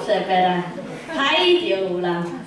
垃圾白啦，海就人。